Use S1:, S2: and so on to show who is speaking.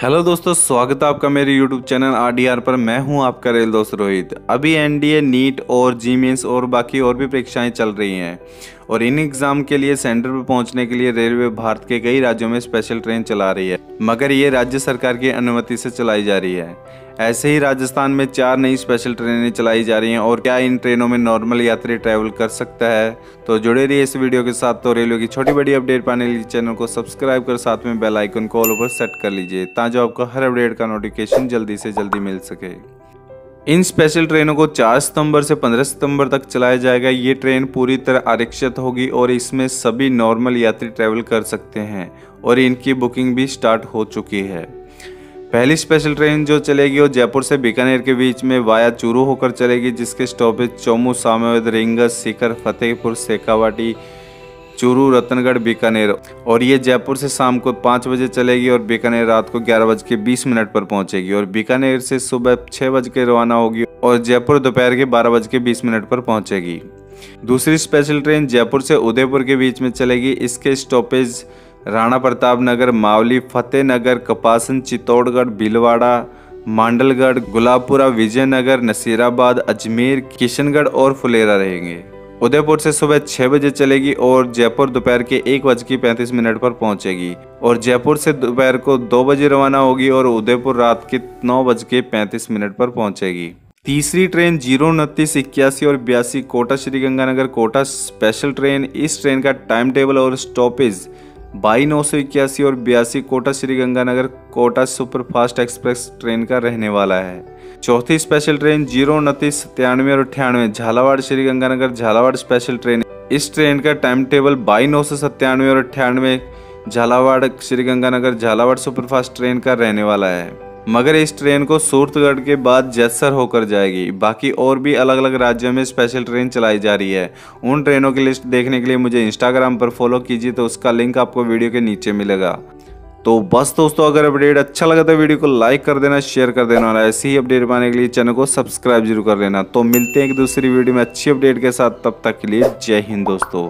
S1: Hello दोस्तों, स्वागत है आपका मेरे यूट्यूब चैनल आर पर। मैं हूँ आपका रेल दोस्त रोहित। अभी एनडीए नीट और जी और बाकी और भी परीक्षाएँ चल रही हैं। और इन एग्ज़ाम के लिए सेंटर पर पहुँचने के लिए रेलवे भारत के कई राज्यों में स्पेशल ट्रेन चला रही है, मगर ये राज्य सरकार की अनुमति से चलाई जा रही है। ऐसे ही राजस्थान में चार नई स्पेशल ट्रेनें चलाई जा रही हैं और क्या इन ट्रेनों में नॉर्मल यात्री ट्रैवल कर सकता है? तो जुड़े रहिए इस वीडियो के साथ तो रेलवे की छोटी बड़ी अपडेट पाने के लिए चैनल को सब्सक्राइब कर साथ में बेल आइकन को ऑल ओवर सेट कर लीजिए ताकि आपको हर अपडेट का नोटिफिकेशन जल्दी से जल्दी मिल सके। इन स्पेशल ट्रेनों को 4 सितंबर से 15 सितंबर तक चलाया जाएगा। ये ट्रेन पूरी तरह आरक्षित होगी और इसमें सभी नॉर्मल यात्री ट्रैवल कर सकते हैं और इनकी बुकिंग भी स्टार्ट हो चुकी है। पहली स्पेशल ट्रेन जो चलेगी वो जयपुर से बीकानेर के बीच में वाया चूरू होकर चलेगी, जिसके स्टॉपेज चौमू सामेवद रिंगस शिखर फतेहपुर, सेकावाटी चूरू रतनगढ़ बीकानेर। और ये जयपुर से शाम को पाँच बजे चलेगी और बीकानेर रात को ग्यारह बज के बीस मिनट पर पहुंचेगी। और बीकानेर से सुबह छः बज के रवाना होगी और जयपुर दोपहर के बारह बज के बीस मिनट पर पहुंचेगी। दूसरी स्पेशल ट्रेन जयपुर से उदयपुर के बीच में चलेगी। इसके स्टॉपेज राणा प्रताप नगर, मावली फतेहनगर कपासन, चित्तौड़गढ़, भीलवाड़ा, मांडलगढ़, गुलाबपुरा, विजयनगर, नसीराबाद, अजमेर, किशनगढ़ और फुलेरा रहेंगे। उदयपुर से सुबह छह बजे चलेगी और जयपुर दोपहर के एक बज के पैंतीस मिनट पर पहुंचेगी। और जयपुर से दोपहर को दो बजे रवाना होगी और उदयपुर रात के नौ बज के पैंतीस मिनट पर पहुंचेगी। तीसरी ट्रेन ज़ीरो उनतीस इक्यासी और बयासी कोटा श्रीगंगानगर कोटा स्पेशल ट्रेन। इस ट्रेन का टाइम टेबल और स्टॉपेज बाई नौ सौ इक्यासी और बयासी Kota Shri Ganganagar Kota superfast express train का रहने वाला है। चौथी स्पेशल ट्रेन ज़ीरो उनतीस सत्तानवे और अठानवे झालावाड़ श्री गंगानगर झालावाड़ स्पेशल ट्रेन। इस ट्रेन का टाइम टेबल बाई नौ सौ सत्तानवे और अठानवे झालावाड़ श्री गंगानगर झालावाड़ सुपरफास्ट ट्रेन का रहने वाला है। मगर इस ट्रेन को सूरतगढ़ के बाद जैसर होकर जाएगी। बाकी और भी अलग अलग राज्यों में स्पेशल ट्रेन चलाई जा रही है। उन ट्रेनों की लिस्ट देखने के लिए मुझे इंस्टाग्राम पर फॉलो कीजिए तो उसका लिंक आपको वीडियो के नीचे मिलेगा। तो बस दोस्तों, अगर अपडेट अच्छा लगा तो वीडियो को लाइक कर देना शेयर कर देना, और ऐसे ही अपडेट पाने के लिए चैनल को सब्सक्राइब ज़रूर कर लेना। तो मिलते हैं एक दूसरी वीडियो में अच्छी अपडेट के साथ। तब तक के लिए जय हिंद दोस्तों।